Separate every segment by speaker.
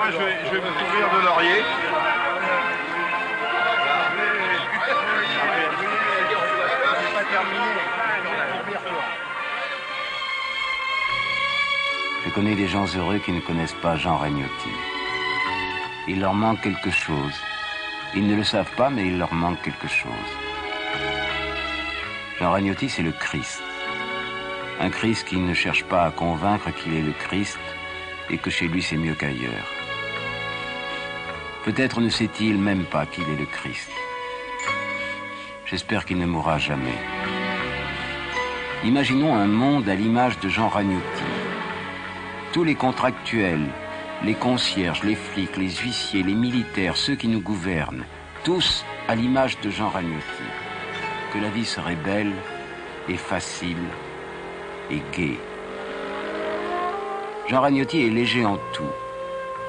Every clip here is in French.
Speaker 1: moi, je vais, me couvrir de laurier.
Speaker 2: Je connais des gens heureux qui ne connaissent pas Jean Ragnotti. Il leur manque quelque chose. Ils ne le savent pas, mais il leur manque quelque chose. Jean Ragnotti, c'est le Christ. Un Christ qui ne cherche pas à convaincre qu'il est le Christ et que chez lui c'est mieux qu'ailleurs. Peut-être ne sait-il même pas qu'il est le Christ. J'espère qu'il ne mourra jamais. Imaginons un monde à l'image de Jean Ragnotti. Tous les contractuels, les concierges, les flics, les huissiers, les militaires, ceux qui nous gouvernent, tous à l'image de Jean Ragnotti. Que la vie serait belle et facile et gaie. Jean Ragnotti est léger en tout.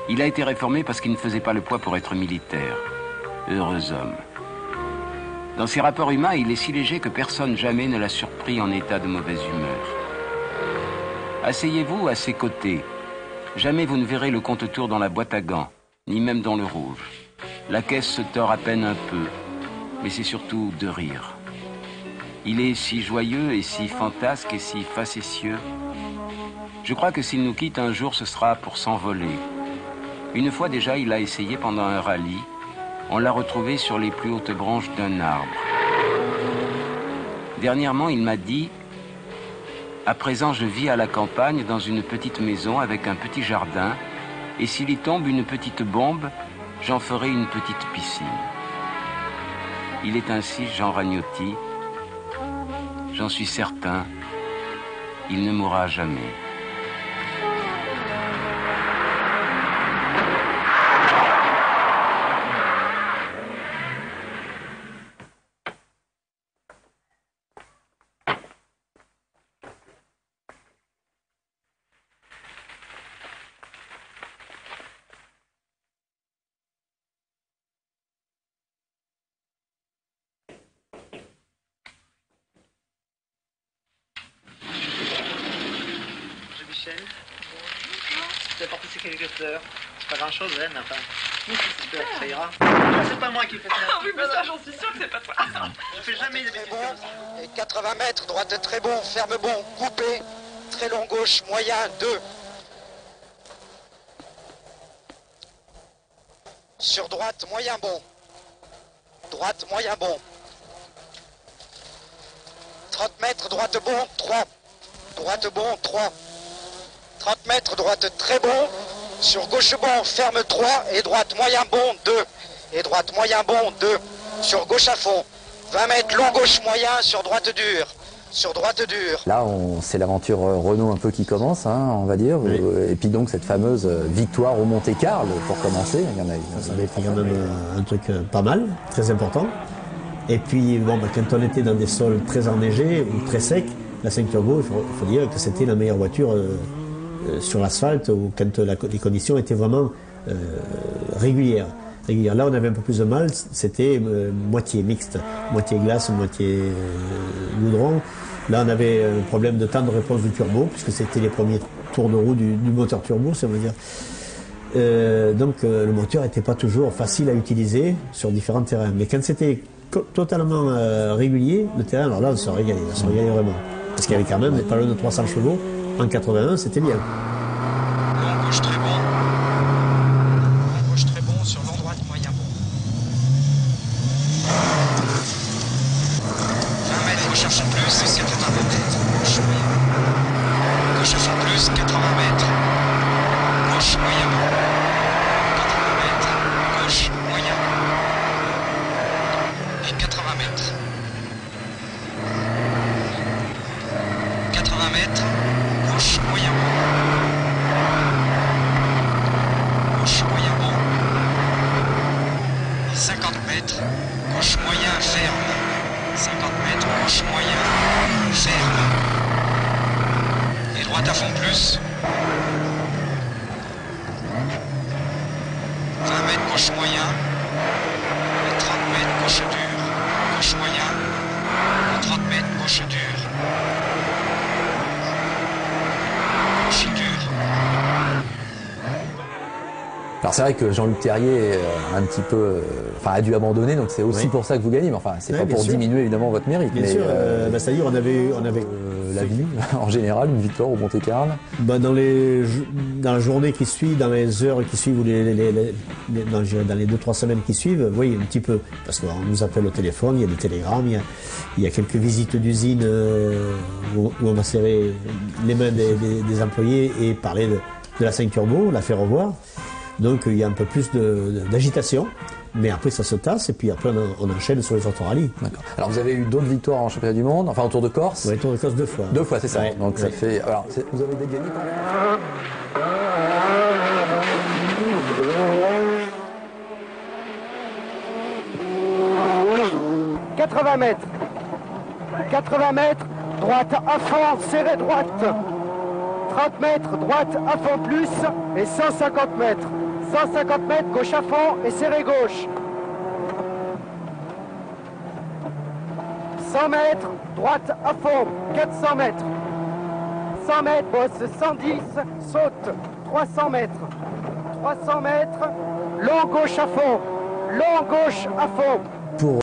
Speaker 2: Il a été réformé parce qu'il ne faisait pas le poids pour être militaire. Heureux homme. Dans ses rapports humains, il est si léger que personne jamais ne l'a surpris en état de mauvaise humeur. Asseyez-vous à ses côtés. Jamais vous ne verrez le compte-tour dans la boîte à gants, ni même dans le rouge. La caisse se tord à peine un peu, mais c'est surtout de rire. Il est si joyeux et si fantasque et si facétieux. Je crois que s'il nous quitte un jour, ce sera pour s'envoler. Une fois déjà, il a essayé pendant un rallye. On l'a retrouvé sur les plus hautes branches d'un arbre. Dernièrement, il m'a dit À présent, je vis à la campagne dans une petite maison avec un petit jardin, et s'il y tombe une petite bombe, j'en ferai une petite piscine. Il est ainsi Jean Ragnotti. J'en suis certain, il ne mourra jamais.
Speaker 3: Tu as apporté ces quelques fleurs. C'est pas grand chose, hein, mais enfin. J'espère que ça ira. Ah, C'est pas moi qui fais ça.
Speaker 4: Ah oui, mais ça, j'en suis sûre que c'est pas toi.
Speaker 3: Je fais jamais des bêtises
Speaker 5: bon.
Speaker 3: comme ça.
Speaker 5: Et 80 mètres, droite très bon, ferme bon, coupé, très long gauche, moyen, 2. Sur droite, moyen bon. Droite, moyen bon. 30 mètres, droite bon, 3. Droite bon, 3. 30 mètres, droite très bon. Sur gauche bon, ferme 3. Et droite moyen bon, 2. Et droite moyen bon, 2. Sur gauche à fond. 20 mètres, long gauche moyen. Sur droite dure. Sur droite dure.
Speaker 6: Là, on- c'est l'aventure euh, Renault un peu qui commence, hein, on va dire. Euh, Et puis donc cette fameuse euh, victoire au Monte-Carlo pour commencer. Il y en a eu.
Speaker 7: Ça avait été quand même un truc pas mal, très important. Et puis, bon, bah, quand on était dans des sols très enneigés ou très secs, la 5 Turbo, il faut, dire que c'était la meilleure voiture euh, sur l'asphalte ou quand la- les conditions étaient vraiment euh, régulières. régulières. Là, on avait un peu plus de mal, c'était euh, moitié mixte, moitié glace, moitié euh, goudron. Là, on avait un problème de temps de réponse du turbo, puisque c'était les premiers tours de roue du, moteur turbo, ça veut dire. Euh, donc euh, le moteur n'était pas toujours facile à utiliser sur différents terrains. Mais quand c'était totalement euh, régulier, le terrain, alors là on se régalait, on se régalait vraiment. Parce qu'il y avait quand même pas loin de 300 chevaux. En 81, c'était bien.
Speaker 5: Long gauche très bon. Gauche très bon. Sur long droite moyen bon. 20 mètres, fond plus. Et 80 mètres. Gauche moyen. Gauche à plus. 80 mètres. Gauche moyen bon. 80 mètres. Gauche moyen. Et 80 mètres. 80 mètres. Moyen haut. Gauche, moyen 50 mètres. Gauche, moyen, ferme. 50 mètres, gauche, moyen, ferme. Et droite à fond plus. 20 mètres, gauche, moyen. Et 30 mètres, gauche, 2.
Speaker 6: Alors c'est vrai que Jean-Luc Terrier euh, un petit peu, euh, enfin a dû abandonner, donc c'est aussi
Speaker 7: Oui.
Speaker 6: pour ça que vous gagnez. Mais enfin, c'est
Speaker 7: Ouais,
Speaker 6: pas pour
Speaker 7: sûr.
Speaker 6: diminuer évidemment votre mérite.
Speaker 7: Bien
Speaker 6: mais,
Speaker 7: sûr,
Speaker 6: euh,
Speaker 7: euh, bah, c'est-à-dire on avait, on avait
Speaker 6: euh, la vie en général, une victoire au Monte Carlo.
Speaker 7: Bah, dans, les, dans la journée qui suit, dans les heures qui suivent, ou les, les- les- les- dans les deux, trois semaines qui suivent, oui, un petit peu. Parce qu'on nous appelle au téléphone, il y a des télégrammes, il y a, il y a quelques visites d'usine euh, où, où on va serrer les mains des, des- des employés et parler de, de la 5 Turbo, la faire revoir. Donc il y a un peu plus d'agitation. Mais après, ça se tasse et puis après, on, on enchaîne sur les autres rallyes.
Speaker 6: D'accord. Alors vous avez eu d'autres victoires en championnat du monde, enfin autour de Corse.
Speaker 7: Ouais, Tour de Corse deux fois.
Speaker 6: Deux fois, c'est ça.
Speaker 7: Ouais,
Speaker 6: Donc ça fait. Alors vous avez gagné combien
Speaker 8: 80 mètres. 80 mètres, droite à fond, serré droite. 30 mètres, droite à fond plus et 150 mètres. 150 mètres, gauche à fond et serré gauche. 100 mètres, droite à fond, 400 mètres. 100 mètres, bosse 110, saute 300 mètres. 300 mètres, long gauche à fond, long gauche à fond.